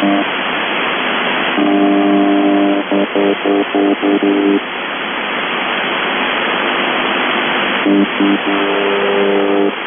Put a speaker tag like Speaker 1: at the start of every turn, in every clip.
Speaker 1: Thank you.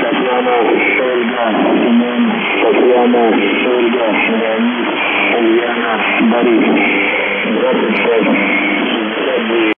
Speaker 1: Tatiana Szelga, Nen, Tatiana Szelga, Nen, Eliana Maris, Drobice, Zrobi.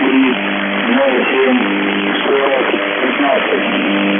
Speaker 1: we know him, so it's